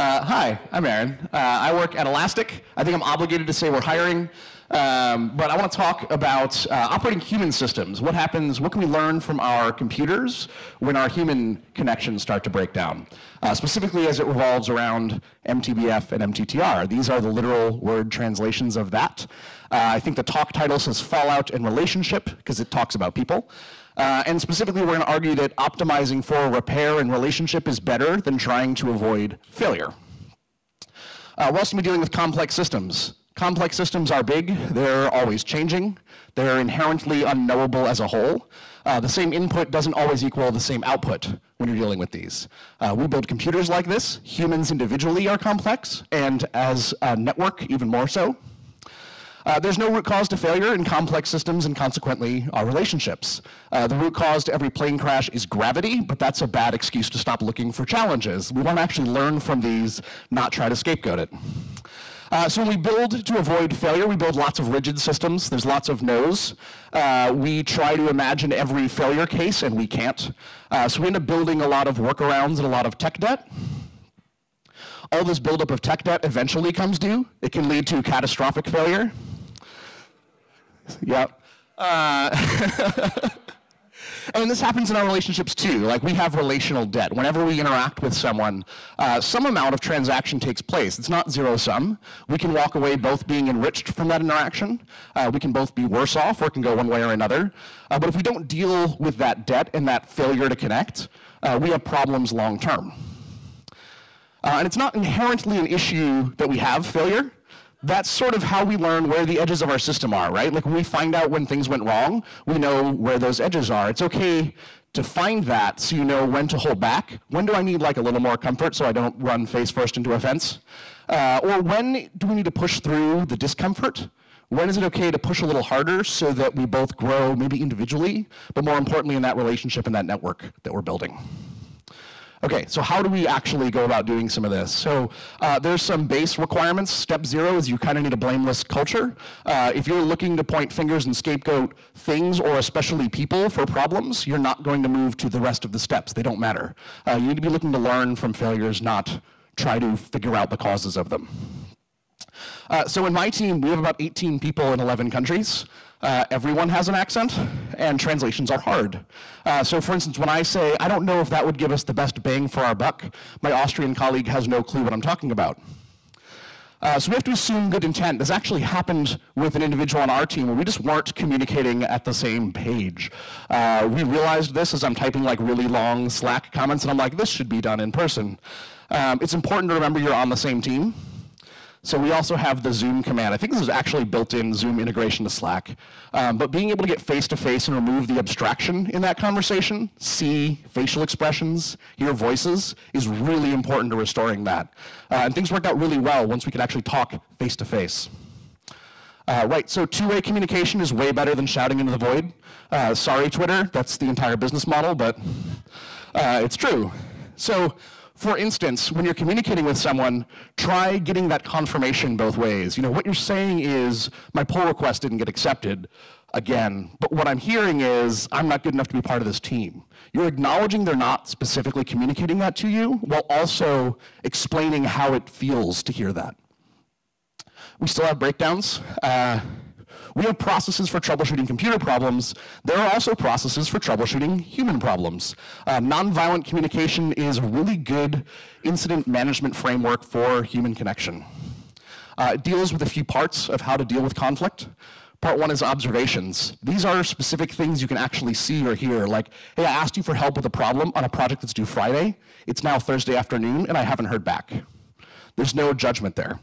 hi, I'm Aaron. Uh, I work at Elastic. I think I'm obligated to say we're hiring, um, but I want to talk about uh, operating human systems. What happens, what can we learn from our computers when our human connections start to break down? Uh, specifically as it revolves around MTBF and MTTR. These are the literal word translations of that. Uh, I think the talk title says Fallout and Relationship because it talks about people. Uh, and specifically, we're going to argue that optimizing for repair and relationship is better than trying to avoid failure. Uh, we're also going to be dealing with complex systems. Complex systems are big, they're always changing, they're inherently unknowable as a whole. Uh, the same input doesn't always equal the same output when you're dealing with these. Uh, we build computers like this. Humans individually are complex, and as a network, even more so. Uh, there's no root cause to failure in complex systems and consequently our relationships. Uh, the root cause to every plane crash is gravity, but that's a bad excuse to stop looking for challenges. We want to actually learn from these, not try to scapegoat it. Uh, so when we build to avoid failure, we build lots of rigid systems. There's lots of no's. Uh, we try to imagine every failure case, and we can't. Uh, so we end up building a lot of workarounds and a lot of tech debt all this buildup of tech debt eventually comes due. It can lead to catastrophic failure. Yep. Uh, and this happens in our relationships too. Like we have relational debt. Whenever we interact with someone, uh, some amount of transaction takes place. It's not zero sum. We can walk away both being enriched from that interaction. Uh, we can both be worse off or it can go one way or another. Uh, but if we don't deal with that debt and that failure to connect, uh, we have problems long term. Uh, and it's not inherently an issue that we have failure that's sort of how we learn where the edges of our system are, right? Like when we find out when things went wrong, we know where those edges are. It's okay to find that so you know when to hold back. When do I need like a little more comfort so I don't run face first into a fence? Uh, or when do we need to push through the discomfort? When is it okay to push a little harder so that we both grow maybe individually, but more importantly in that relationship and that network that we're building? Okay, so how do we actually go about doing some of this? So uh, there's some base requirements. Step zero is you kind of need a blameless culture. Uh, if you're looking to point fingers and scapegoat things or especially people for problems, you're not going to move to the rest of the steps. They don't matter. Uh, you need to be looking to learn from failures, not try to figure out the causes of them. Uh, so in my team, we have about 18 people in 11 countries. Uh, everyone has an accent, and translations are hard. Uh, so for instance, when I say, I don't know if that would give us the best bang for our buck, my Austrian colleague has no clue what I'm talking about. Uh, so we have to assume good intent. This actually happened with an individual on our team where we just weren't communicating at the same page. Uh, we realized this as I'm typing like really long Slack comments, and I'm like, this should be done in person. Um, it's important to remember you're on the same team. So we also have the Zoom command. I think this is actually built-in Zoom integration to Slack. Um, but being able to get face-to-face -face and remove the abstraction in that conversation, see facial expressions, hear voices, is really important to restoring that. Uh, and things worked out really well once we could actually talk face-to-face. -face. Uh, right, so two-way communication is way better than shouting into the void. Uh, sorry, Twitter, that's the entire business model, but uh, it's true. So for instance, when you're communicating with someone, try getting that confirmation both ways. You know, what you're saying is, my pull request didn't get accepted again, but what I'm hearing is, I'm not good enough to be part of this team. You're acknowledging they're not specifically communicating that to you, while also explaining how it feels to hear that. We still have breakdowns. Uh, we have processes for troubleshooting computer problems. There are also processes for troubleshooting human problems. Uh, nonviolent communication is a really good incident management framework for human connection. Uh, it deals with a few parts of how to deal with conflict. Part one is observations. These are specific things you can actually see or hear, like, hey, I asked you for help with a problem on a project that's due Friday. It's now Thursday afternoon, and I haven't heard back. There's no judgment there.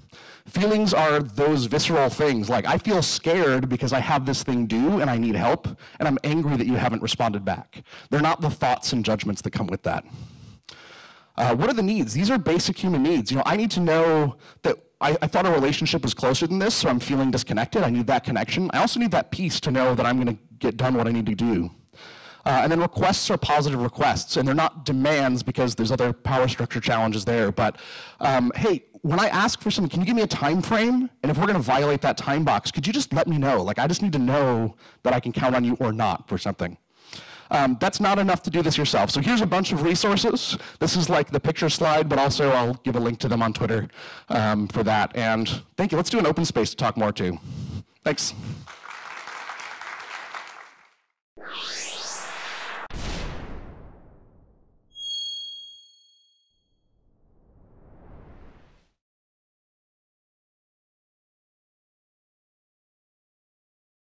Feelings are those visceral things, like I feel scared because I have this thing due and I need help, and I'm angry that you haven't responded back. They're not the thoughts and judgments that come with that. Uh, what are the needs? These are basic human needs. You know, I need to know that I, I, thought a relationship was closer than this, so I'm feeling disconnected. I need that connection. I also need that peace to know that I'm going to get done what I need to do. Uh, and then requests are positive requests, and they're not demands because there's other power structure challenges there. But um, hey, when I ask for something, can you give me a time frame? And if we're going to violate that time box, could you just let me know? Like, I just need to know that I can count on you or not for something. Um, that's not enough to do this yourself. So here's a bunch of resources. This is like the picture slide, but also I'll give a link to them on Twitter um, for that. And thank you. Let's do an open space to talk more too. Thanks.